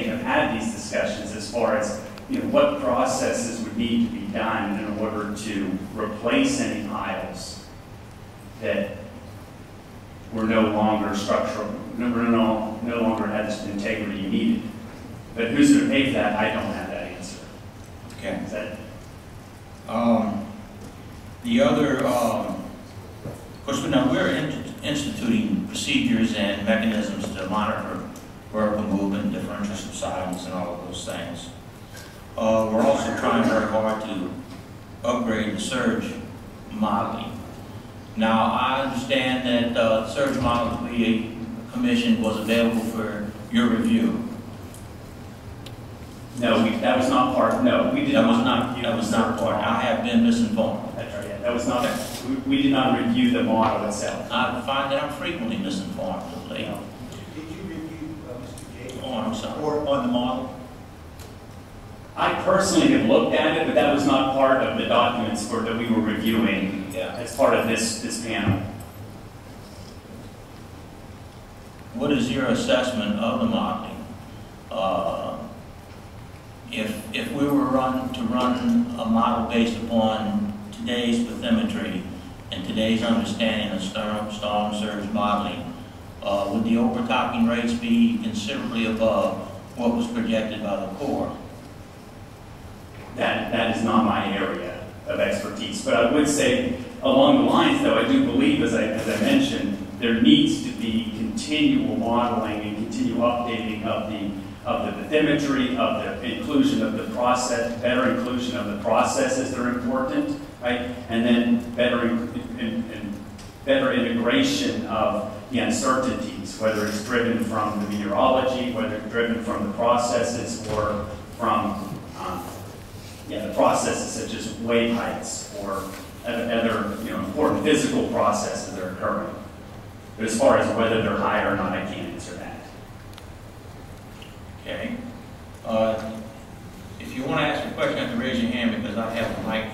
have had these discussions as far as, you know, what processes would need to be done in order to replace any piles that were no longer structural, no, no, no longer had the integrity you needed. But who's going to pay for that? I don't have that answer. Okay. Is that, Um, The other, um, of course, now we're in- instituting procedures and mechanisms to monitor vertical movement, differential subsidence, and all of those things. Uh, We're also trying very hard to upgrade the surge modeling. Now, I understand that uh, surge model we commissioned was available for your review. no, we, that was not part, no, we did That was not. that was not part, I have been misinformed. That's right, yeah, that was not, we, we did not review the model itself. I find that I'm frequently misinformed. Did you review, uh, Mr. Gates, Oh, I'm sorry. or on the model? I personally have looked at it, but that was not part of the documents for, that we were reviewing Yeah. as part of this, this panel. What is your assessment of the modeling? Uh, If, if we were run, to run a model based upon today's bathymetry and today's understanding of storm, storm surge modeling, uh, would the overtopping rates be considerably above what was projected by the Corps? That, that is not my area of expertise. But I would say, along the lines, though, I do believe, as I, as I mentioned, there needs to be continual modeling and continual updating of the, of the bathymetry, of the inclusion of the process, better inclusion of the processes that are important, right? And then better, in- in- in- better integration of the uncertainties, whether it's driven from the meteorology, whether it's driven from the processes or from, um, yeah, the processes such as wave heights or other, you know, important physical processes that are occurring. But as far as whether they're high or not, I can't answer that. Okay? Uh, If you want to ask a question, you have to raise your hand because I have a mic.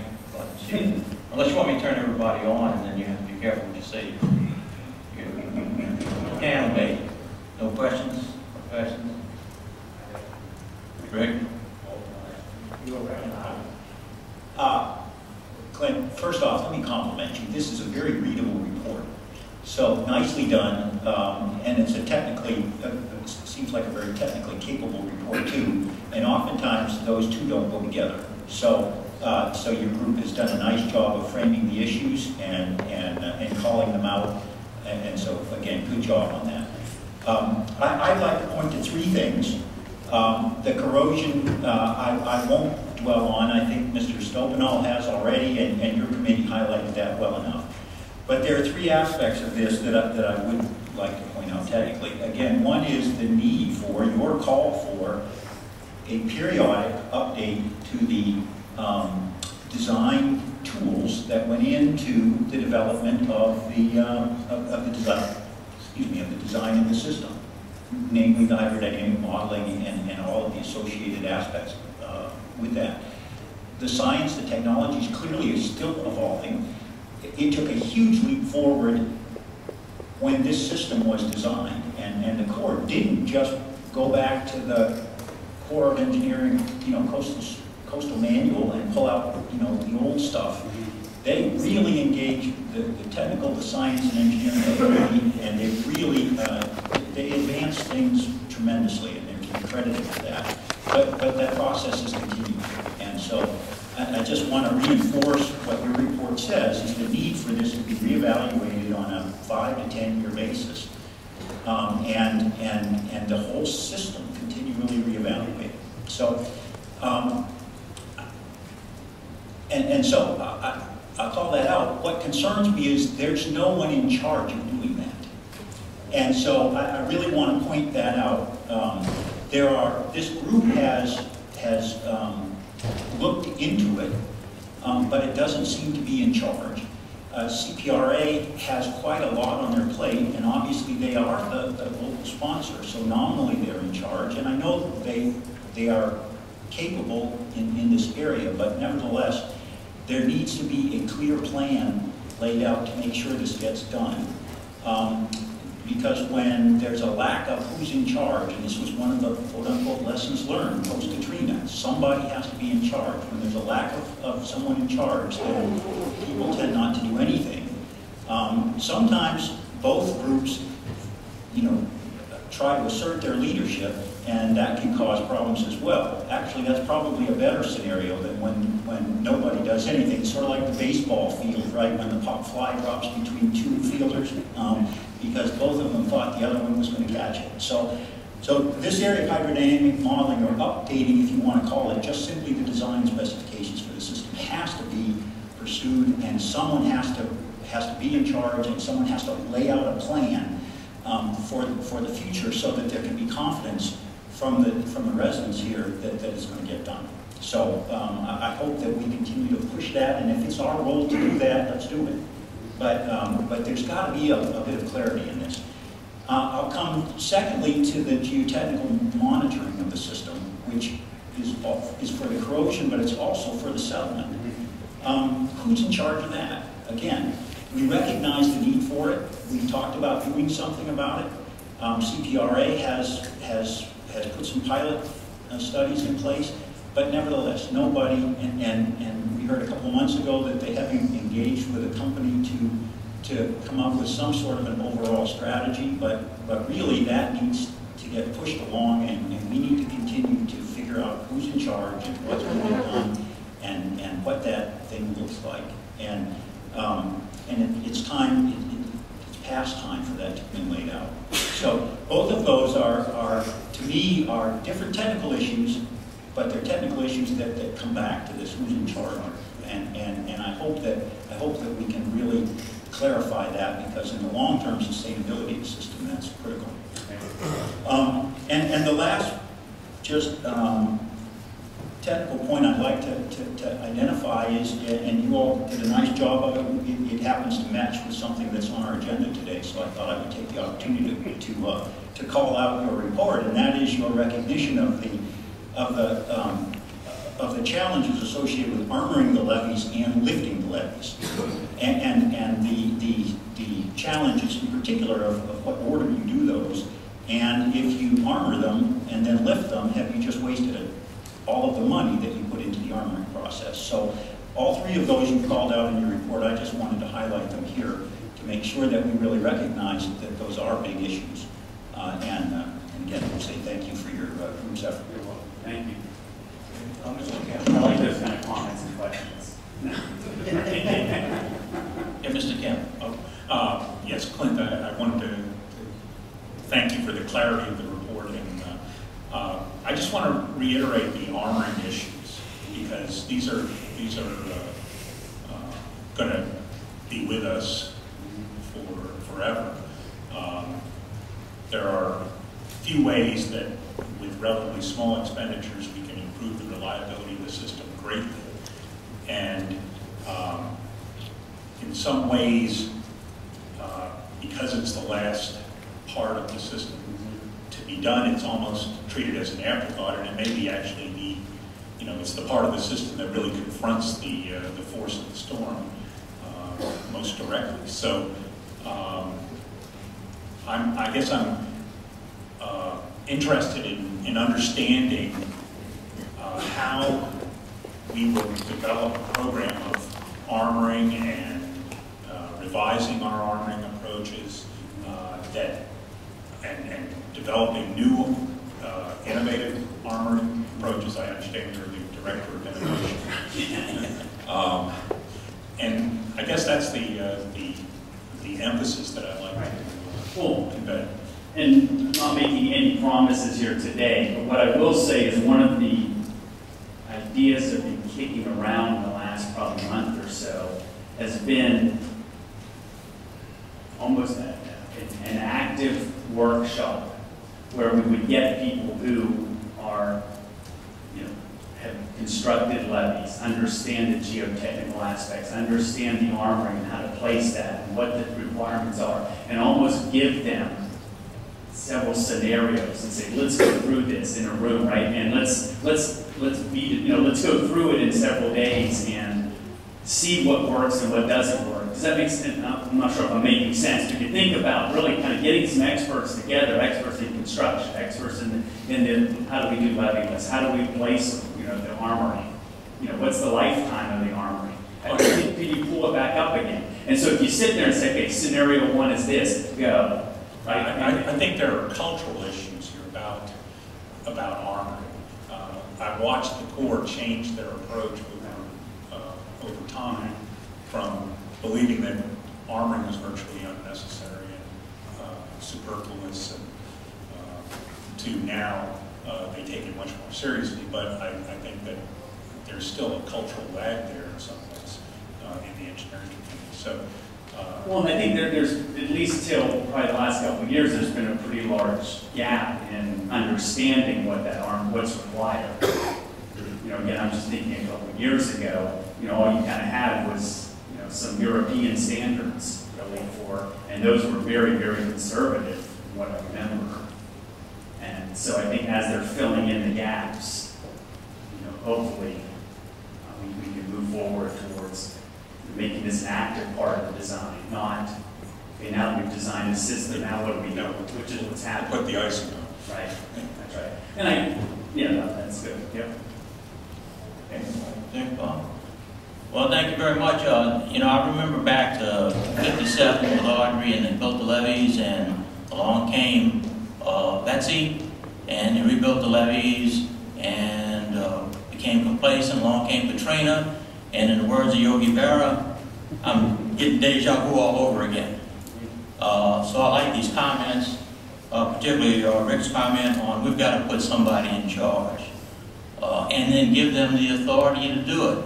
Unless you want me to turn everybody on, and then you have careful what you say. Can obey. No questions? Questions? Greg? Uh, Clint, first off, let me compliment you. This is a very readable report. So nicely done, um, and it's a technically, uh, it seems like a very technically capable report too. And oftentimes, those two don't go together. So, uh, so your group has done a nice job of framing the issues and, and, uh, and calling them out. And, and so, again, good job on that. Um, I, I'd like to point to three things. Um, the corrosion, uh, I, I won't dwell on. I think Mr. Estopinal has already, and, and your committee highlighted that well enough. But there are three aspects of this that I, that I would like to point out technically. Again, one is the need for, your call for, a periodic update to the um, design tools that went into the development of the, um, of, of the design, excuse me, of the design of the system, namely the hydrodynamic modeling and, and all of the associated aspects uh, with that. The science, the technology is clearly is still evolving. It- took a huge leap forward when this system was designed, and, and the Corps didn't just go back to the Corps of Engineering, you know, coastal, coastal manual and pull out, you know, the old stuff. They really engage the, the technical, the science and engineering and they really, uh, they advanced things tremendously, and they're to be credited for that. But, but that process is continuing, and so I, I just want to reinforce what your report says, is the need for this to be reevaluated on a five to 10-year basis. Um, and, and, and the whole system continually reevaluated. So, um, and, and so, I, I- call that out. What concerns me is there's no one in charge of doing that. And so I, I really want to point that out. Um, there are, this group has, has um, looked into it, um, but it doesn't seem to be in charge. Uh, CPRA has quite a lot on their plate, and obviously they are the, the local sponsor, so nominally they're in charge. And I know they, they are capable in, in this area, but nevertheless, there needs to be a clear plan laid out to make sure this gets done. Um, because when there's a lack of who's in charge, and this was one of the quote-unquote lessons learned post-Katrina, somebody has to be in charge. When there's a lack of, of someone in charge, then people tend not to do anything. Um, sometimes both groups, you know, try to assert their leadership, and that can cause problems as well. Actually, that's probably a better scenario than when, when nobody does anything. It's sort of like the baseball field, right, when the pop fly drops between two fielders, um, because both of them thought the other one was going to catch it. So, so this area of hydrodynamic modeling, or updating, if you want to call it, just simply the design specifications for the system, has to be pursued, and someone has to has to be in charge, and someone has to lay out a plan um, for, for the future so that there can be confidence from the, from the residents here that, that it's going to get done. So um, I, I, hope that we continue to push that, and if it's our role to do that, let's do it. But, um, but there's got to be a, a, bit of clarity in this. Uh, I'll come secondly to the geotechnical monitoring of the system, which is, is for the corrosion, but it's also for the settlement. Um, who's in charge of that? Again, we recognize the need for it. We've talked about doing something about it. Um, CPRA has, has, has put some pilot uh, studies in place, but nevertheless, nobody, and, and, and we heard a couple months ago that they have engaged with a company to, to come up with some sort of an overall strategy, but, but really that needs to get pushed along and, and we need to continue to figure out who's in charge and what's going done and, and what that thing looks like. And um, and it, it's time, it, it, it's past time for that to be laid out. So both of those are, are, to me, are different technical issues, but they're technical issues that, that come back to this who's in charge. And, and, and I hope that I hope that we can really clarify that because in the long-term sustainability of the system, that's critical. Um, and, and the last, just um, technical point I'd like to, to, to, identify is, and you all did a nice job of it, it, it, happens to match with something that's on our agenda today, so I thought I would take the opportunity to, to, uh, to call out your report, and that is your recognition of the, of the, um, of the challenges associated with armoring the levees and lifting the levees, and, and, and the, the, the challenges in particular of, of what order you do those, and if you armor them and then lift them, have you just wasted it? All of the money that you put into the armoring process. So all three of those you called out in your report, I just wanted to highlight them here to make sure that we really recognize that those are big issues. Uh, and, uh, and again, I say thank you for your uh, group's effort. You're welcome. Thank you. I like those kind of comments and questions. yeah, Mr. Kemp. Oh, uh, yes, Clint, I, I wanted to thank you for the clarity of the report and uh, I just want to reiterate the armoring issues because these are these are uh, uh, going to be with us for forever. Um, there are few ways that with relatively small expenditures we can improve the reliability of the system greatly. And um, in some ways, uh, because it's the last part of the system, be done, it's almost treated as an afterthought, and it may be actually the, you know, it's the part of the system that really confronts the, uh, the force of the storm uh, most directly. So um, I'm, I guess I'm uh, interested in, in understanding uh, how we will develop a program of armoring and uh, revising our armoring approaches uh, that and, and developing new uh, innovative armoring approaches. I understand you're the director of innovation. um, and I guess that's the, uh, the, the emphasis that I'd like right. to cool. convey. And not making any promises here today, but what I will say is one of the ideas that have been kicking around in the last probably month or so has been almost a, an active workshop where we would get people who are, you know, have constructed levees, understand the geotechnical aspects, understand the armoring and how to place that and what the requirements are, and almost give them several scenarios and say, let's go through this in a room, right? And let's let's let's be you know let's go through it in several days and see what works and what doesn't work. Does that make sense? I'm not sure if I'm making sense, but you think about really kind of getting some experts together, experts in construction, experts in, in the, how do we do lists? How do we place, you know, the armory? You know, what's the lifetime of the armory? Can you pull it back up again? And so if you sit there and say, okay, scenario one is this, go, I, right? I- I think there are cultural issues here about, about armoring. Uh, I've watched the Corps change their approach over, uh, over time from believing that armoring was virtually unnecessary and uh, superfluous and, uh, to now, uh, they take it much more seriously. But I, I think that there's still a cultural lag there in some ways uh, in the engineering community. So, uh, Well, I think there, there's, at least till probably the last couple of years, there's been a pretty large gap in understanding what that arm, what's required. You know, again, I'm just thinking a couple of years ago, you know, all you kind of had was, some European standards really for, and those were very, very conservative, from what I remember. And so I think as they're filling in the gaps, you know, hopefully, uh, we, we can move forward towards making this an active part of the design, not, okay, now that we've designed a system, now what do we do? Which is what's happening. put the icing on. Right, that's right. And I, yeah, no, that's good, yep. Okay. Thank you, Bob. Well, thank you very much. Uh, You know, I remember back to 57 with Audrey, and they built the levees, and along came uh, Betsy, and they rebuilt the levees, and uh, became complacent. Along came Katrina, and in the words of Yogi Berra, I'm getting deja vu all over again. Uh, So I like these comments, uh, particularly uh, Rick's comment on, we've got to put somebody in charge and then give them the authority to do it,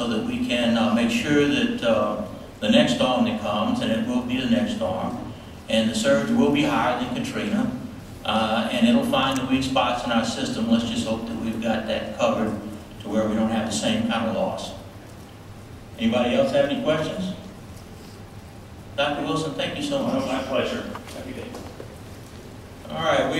so that we can uh, make sure that uh, the next storm that comes, and it will be the next storm, and the surge will be higher than Katrina, uh, and it'll find the weak spots in our system. Let's just hope that we've got that covered to where we don't have the same kind of loss. Anybody else have any questions? Dr. Willson, thank you so much. My pleasure. Happy day. All right, we